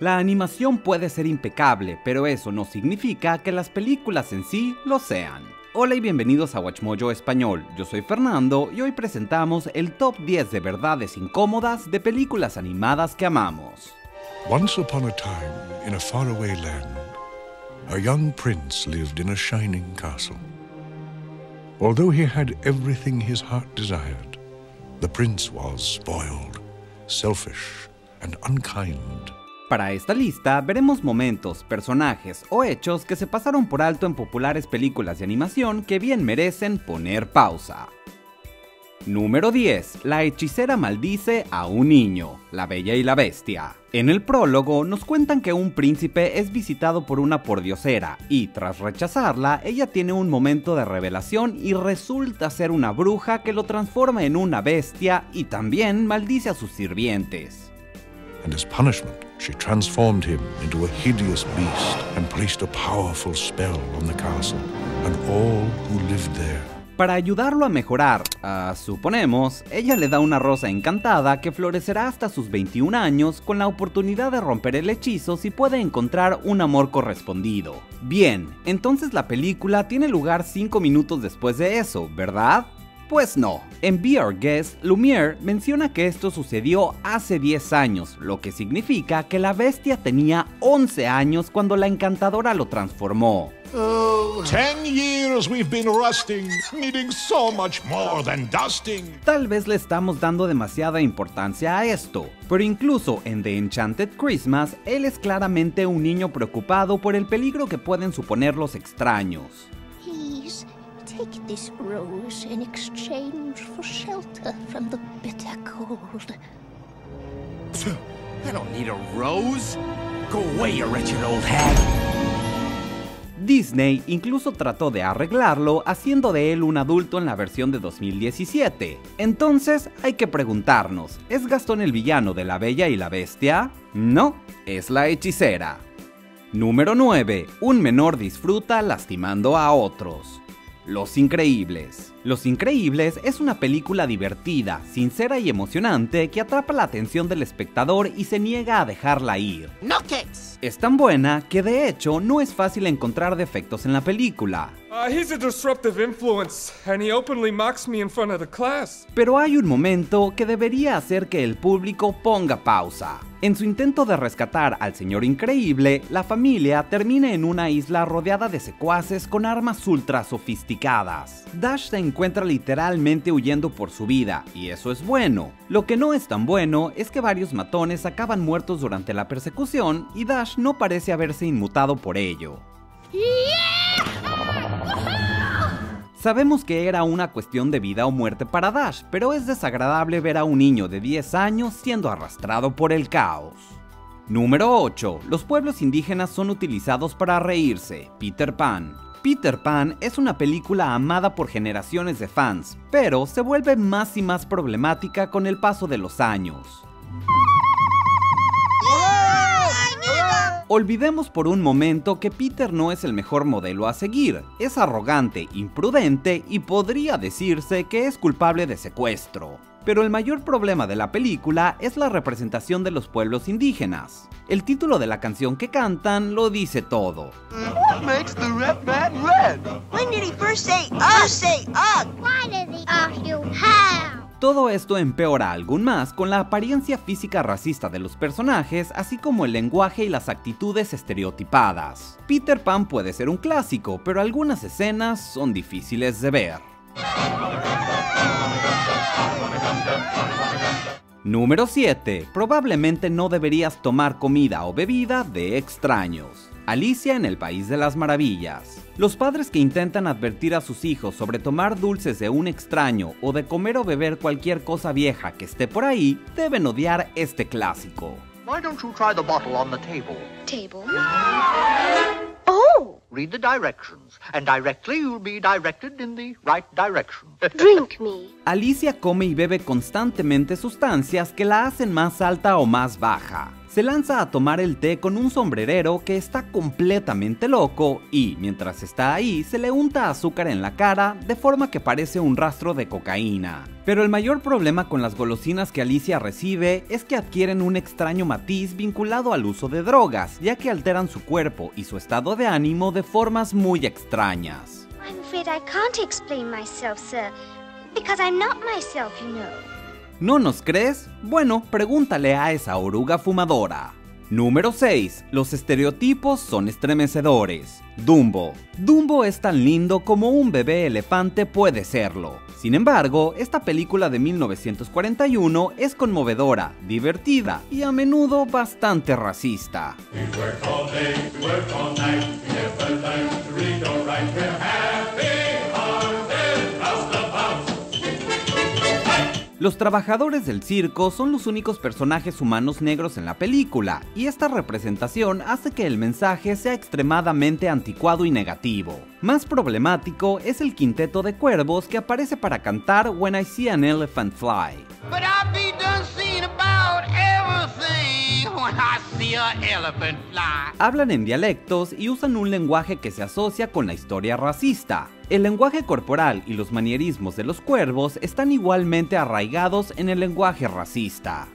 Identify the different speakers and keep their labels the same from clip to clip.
Speaker 1: La animación puede ser impecable, pero eso no significa que las películas en sí lo sean. Hola y bienvenidos a Watchmojo Español, yo soy Fernando y hoy presentamos el top 10 de verdades incómodas de películas animadas que amamos.
Speaker 2: Once upon a time, in a faraway land, a young prince lived in a shining castle. Although he had everything his heart desired, the prince was spoiled, selfish, and unkind.
Speaker 1: Para esta lista veremos momentos, personajes o hechos que se pasaron por alto en populares películas de animación que bien merecen poner pausa. Número 10. La hechicera maldice a un niño, la bella y la bestia. En el prólogo nos cuentan que un príncipe es visitado por una pordiosera y tras rechazarla, ella tiene un momento de revelación y resulta ser una bruja que lo transforma en una bestia y también maldice a sus sirvientes.
Speaker 2: And as punishment, she transformed him into a hideous beast and placed a powerful spell on the castle and all who lived there.
Speaker 1: Para ayudarlo a mejorar, ah, suponemos, ella le da una rosa encantada que florecerá hasta sus 21 años con la oportunidad de romper el hechizo si puede encontrar un amor correspondido. Bien, entonces la película tiene lugar 5 minutos después de eso, ¿verdad? Pues no. En Be Our Guest, Lumiere menciona que esto sucedió hace 10 años, lo que significa que la bestia tenía 11 años cuando la encantadora lo transformó.
Speaker 3: Oh, ten years we've been rusting, needing so much more than dusting.
Speaker 1: Tal vez le estamos dando demasiada importancia a esto, pero incluso en The Enchanted Christmas, él es claramente un niño preocupado por el peligro que pueden suponer los extraños.
Speaker 4: Take this rose in exchange for shelter from the bitter cold.
Speaker 5: I don't need a rose. Go away, you wretched old hag.
Speaker 1: Disney incluso trató de arreglarlo haciendo de él un adulto en la versión de 2017. Entonces hay que preguntarnos, ¿es Gastón el villano de La Bella y la Bestia? No, es la hechicera. Número 9. Un menor disfruta lastimando a otros. Los Increíbles. Los Increíbles es una película divertida, sincera y emocionante que atrapa la atención del espectador y se niega a dejarla ir.
Speaker 5: No.
Speaker 1: Es tan buena que de hecho no es fácil encontrar defectos en la película.
Speaker 6: Uh, he's a disruptive influence, and he openly mocks me in front of the class.
Speaker 1: Pero hay un momento que debería hacer que el público ponga pausa. En su intento de rescatar al señor increíble, la familia termina en una isla rodeada de secuaces con armas ultra sofisticadas. Dash se encuentra literalmente huyendo por su vida, y eso es bueno. Lo que no es tan bueno es que varios matones acaban muertos durante la persecución y Dash no parece haberse inmutado por ello. Sabemos que era una cuestión de vida o muerte para Dash, pero es desagradable ver a un niño de 10 años siendo arrastrado por el caos. Número 8. Los pueblos indígenas son utilizados para reírse. Peter Pan. Peter Pan es una película amada por generaciones de fans, pero se vuelve más y más problemática con el paso de los años. Olvidemos por un momento que Peter no es el mejor modelo a seguir, es arrogante, imprudente y podría decirse que es culpable de secuestro. Pero el mayor problema de la película es la representación de los pueblos indígenas. El título de la canción que cantan lo dice todo.
Speaker 7: When did he first say ugh? Say ugh.
Speaker 4: Why did he ask you how?
Speaker 1: Todo esto empeora aún más con la apariencia física racista de los personajes, así como el lenguaje y las actitudes estereotipadas. Peter Pan puede ser un clásico, pero algunas escenas son difíciles de ver. Número 7. Probablemente no deberías tomar comida o bebida de extraños. Alicia en el País de las Maravillas. Los padres que intentan advertir a sus hijos sobre tomar dulces de un extraño o de comer o beber cualquier cosa vieja que esté por ahí deben odiar este clásico.
Speaker 8: Why don't you try the bottle on the table?
Speaker 4: Table? Oh!
Speaker 8: Read the directions, and directly you'll be directed in the right direction.
Speaker 4: Drink me.
Speaker 1: Alicia come y bebe constantemente sustancias que la hacen más alta o más baja. Se lanza a tomar el té con un sombrerero que está completamente loco y, mientras está ahí, se le unta azúcar en la cara de forma que parece un rastro de cocaína. Pero el mayor problema con las golosinas que Alicia recibe es que adquieren un extraño matiz vinculado al uso de drogas, ya que alteran su cuerpo y su estado de ánimo de formas muy extrañas.
Speaker 9: I'm afraid I can't explain myself, sir. Because I'm not myself, you know.
Speaker 1: ¿No nos crees? Bueno, pregúntale a esa oruga fumadora. Número 6. Los estereotipos son estremecedores. Dumbo. Dumbo es tan lindo como un bebé elefante puede serlo. Sin embargo, esta película de 1941 es conmovedora, divertida y a menudo bastante racista. Los trabajadores del circo son los únicos personajes humanos negros en la película, y esta representación hace que el mensaje sea extremadamente anticuado y negativo. Más problemático es el quinteto de cuervos que aparece para cantar When I See an Elephant Fly. Hablan en dialectos y usan un lenguaje que se asocia con la historia racista. El lenguaje corporal y los manierismos de los cuervos están igualmente arraigados en el lenguaje racista.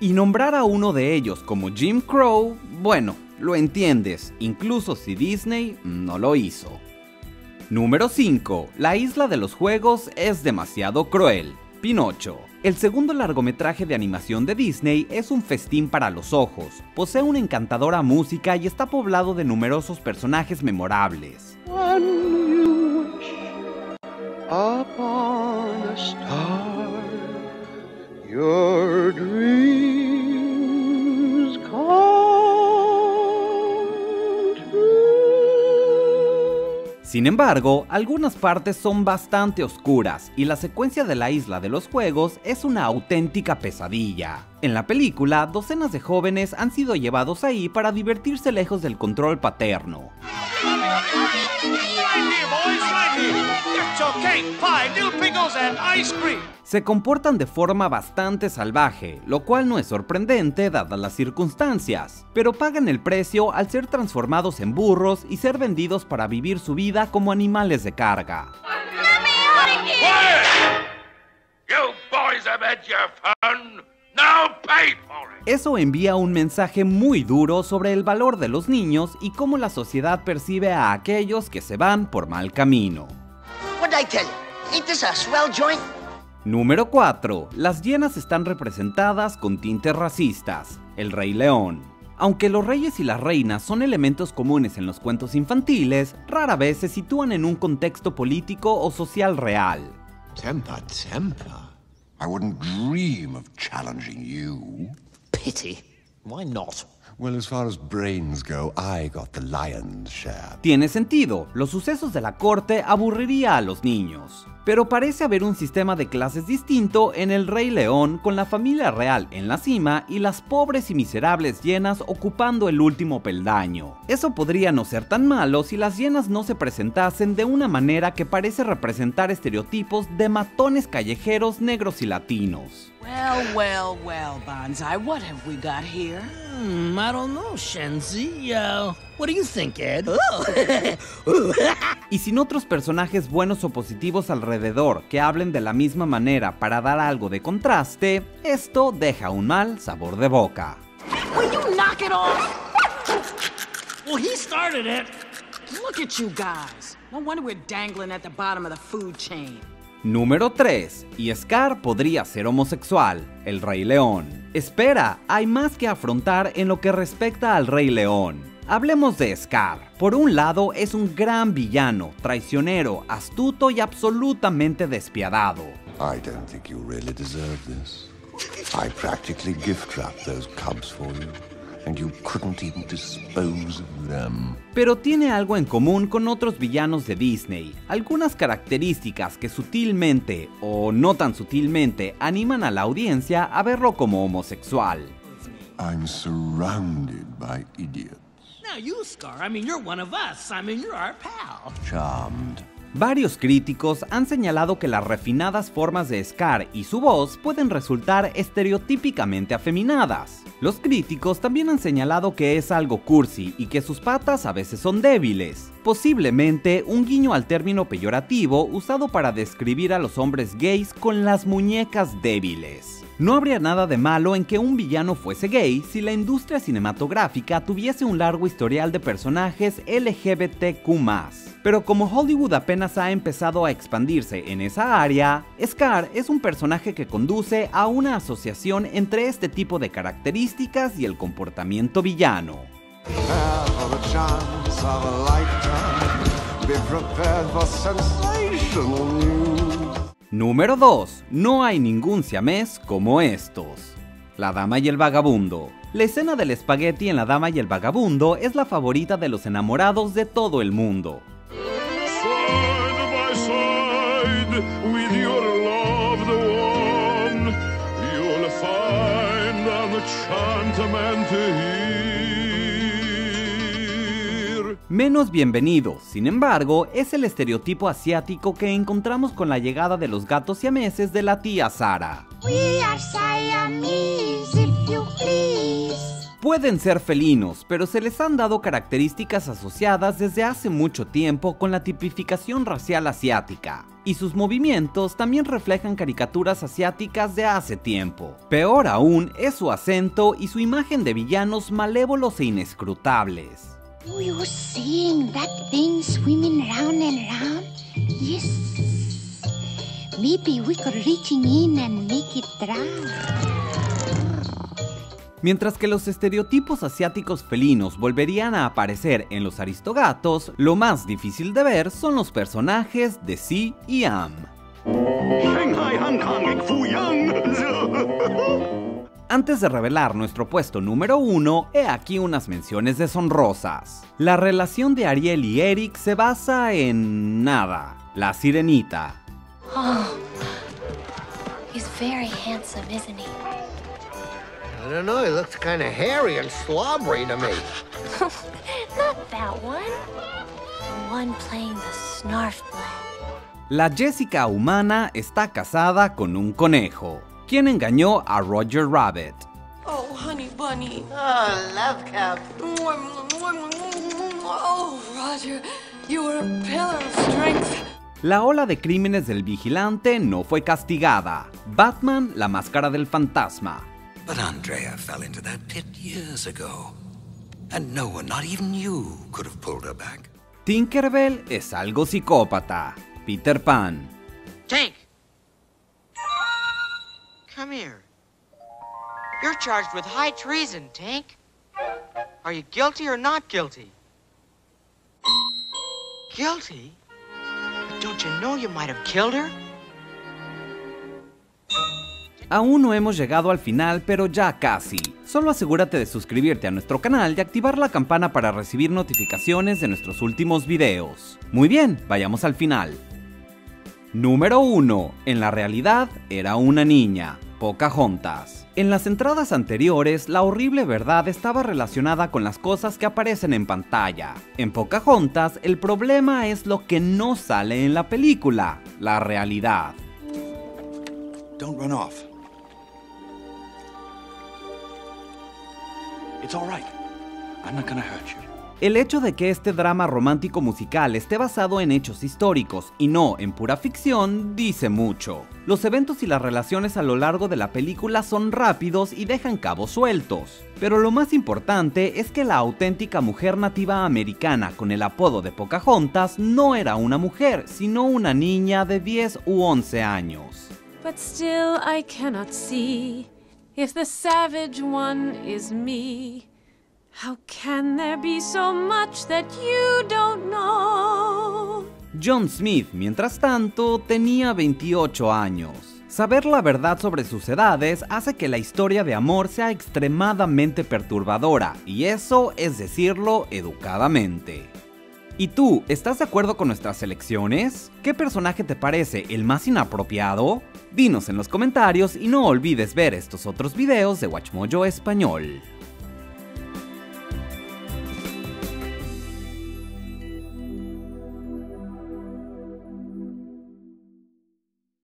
Speaker 1: Y nombrar a uno de ellos como Jim Crow, bueno, lo entiendes, incluso si Disney no lo hizo. Número 5. La isla de los juegos es demasiado cruel. Pinocho. El segundo largometraje de animación de Disney es un festín para los ojos, posee una encantadora música y está poblado de numerosos personajes memorables. Sin embargo, algunas partes son bastante oscuras y la secuencia de la isla de los juegos es una auténtica pesadilla. En la película, docenas de jóvenes han sido llevados ahí para divertirse lejos del control paterno. Se comportan de forma bastante salvaje, lo cual no es sorprendente dadas las circunstancias, pero pagan el precio al ser transformados en burros y ser vendidos para vivir su vida como animales de carga. Eso envía un mensaje muy duro sobre el valor de los niños y cómo la sociedad percibe a aquellos que se van por mal camino. Número 4. Las hienas están representadas con tintes racistas. El Rey León. Aunque los reyes y las reinas son elementos comunes en los cuentos infantiles, rara vez se sitúan en un contexto político o social real.
Speaker 10: Temper, temper. I wouldn't dream of challenging you.
Speaker 5: Pity. Why not?
Speaker 10: Well, as far as brains go, I got the lion's share.
Speaker 1: Tiene sentido, los sucesos de la corte aburriría a los niños. Pero parece haber un sistema de clases distinto en el Rey León con la familia real en la cima y las pobres y miserables llenas ocupando el último peldaño. Eso podría no ser tan malo si las llenas no se presentasen de una manera que parece representar estereotipos de matones callejeros negros y latinos.
Speaker 11: Well, well, well, Bonsai, what have we got here?
Speaker 5: Hmm, I don't know, Shenzi. Uh, what do you think, Ed?
Speaker 1: y sin otros personajes buenos o positivos alrededor que hablen de la misma manera para dar algo de contraste, esto deja un mal sabor de boca.
Speaker 11: Will you knock it off? Well, he started it. Look at you guys. No wonder we're dangling at the bottom of the food chain.
Speaker 1: Número 3. Y Scar podría ser homosexual, el Rey León. Espera, hay más que afrontar en lo que respecta al Rey León. Hablemos de Scar. Por un lado, es un gran villano, traicionero, astuto y absolutamente despiadado.
Speaker 10: I don't think you really deserve this. I practically gift wrapped those cubs for you. And you couldn't even dispose of them.
Speaker 1: Pero tiene algo en común con otros villanos de Disney, algunas características que sutilmente o no tan sutilmente animan a la audiencia a verlo como homosexual.
Speaker 10: I'm surrounded by idiots.
Speaker 1: Varios críticos han señalado que las refinadas formas de Scar y su voz pueden resultar estereotípicamente afeminadas. Los críticos también han señalado que es algo cursi y que sus patas a veces son débiles, posiblemente un guiño al término peyorativo usado para describir a los hombres gays con las muñecas débiles. No habría nada de malo en que un villano fuese gay si la industria cinematográfica tuviese un largo historial de personajes LGBTQ+. Pero como Hollywood apenas ha empezado a expandirse en esa área, Scar es un personaje que conduce a una asociación entre este tipo de características y el comportamiento villano. Número 2. No hay ningún siamés como estos. La Dama y el Vagabundo. La escena del espagueti en La Dama y el Vagabundo es la favorita de los enamorados de todo el mundo. Menos bienvenido, sin embargo, es el estereotipo asiático que encontramos con la llegada de los gatos siameses de la tía Sara. Pueden ser felinos, pero se les han dado características asociadas desde hace mucho tiempo con la tipificación racial asiática, y sus movimientos también reflejan caricaturas asiáticas de hace tiempo. Peor aún es su acento y su imagen de villanos malévolos e inescrutables.
Speaker 4: Oh, you seeing that thing swimming round and round? Yes. Maybe we could reaching in and make it drown.
Speaker 1: Mientras que los estereotipos asiáticos felinos volverían a aparecer en los aristogatos, lo más difícil de ver son los personajes de Si y Am. Antes de revelar nuestro puesto número 1, he aquí unas menciones deshonrosas. La relación de Ariel y Eric se basa en nada, la sirenita.
Speaker 4: Oh, he's very handsome, isn't he?
Speaker 12: I don't know, he looks kind of hairy and slobbery to me.
Speaker 4: Not that one. The one playing the snarf blend.
Speaker 1: La Jessica humana está casada con un conejo. ¿Quién engañó a Roger Rabbit?
Speaker 13: Oh, honey bunny.
Speaker 12: Oh, love cup.
Speaker 13: Oh, Roger, you were a pillar of strength.
Speaker 1: La ola de crímenes del vigilante no fue castigada. Batman, la máscara del fantasma.
Speaker 14: But Andrea fell into that pit years ago. And no one, not even you, could have pulled her back.
Speaker 1: Tinkerbell es algo psicópata. Peter Pan.
Speaker 7: Tank! Come here. You're charged with high treason, Tank. Are you guilty or not guilty? Guilty? But don't you know you might have killed her?
Speaker 1: Aún no hemos llegado al final, pero ya casi. Solo asegúrate de suscribirte a nuestro canal y activar la campana para recibir notificaciones de nuestros últimos videos. Muy bien, vayamos al final. Número 1. En la realidad era una niña, Pocahontas. En las entradas anteriores, la horrible verdad estaba relacionada con las cosas que aparecen en pantalla. En Pocahontas, el problema es lo que no sale en la película, la realidad.
Speaker 5: Don't run off. It's all right. I'm not gonna hurt you.
Speaker 1: El hecho de que este drama romántico musical esté basado en hechos históricos y no en pura ficción dice mucho. Los eventos y las relaciones a lo largo de la película son rápidos y dejan cabos sueltos. Pero lo más importante es que la auténtica mujer nativa americana con el apodo de Pocahontas no era una mujer, sino una niña de 10 u 11 años.
Speaker 15: But still I cannot see if the savage one is me. How can there be so much that you don't know?
Speaker 1: John Smith, mientras tanto, tenía 28 años. Saber la verdad sobre sus edades hace que la historia de amor sea extremadamente perturbadora, y eso es decirlo educadamente. ¿Y tú, estás de acuerdo con nuestras elecciones? ¿Qué personaje te parece el más inapropiado? Dinos en los comentarios y no olvides ver estos otros videos de Watchmojo Español.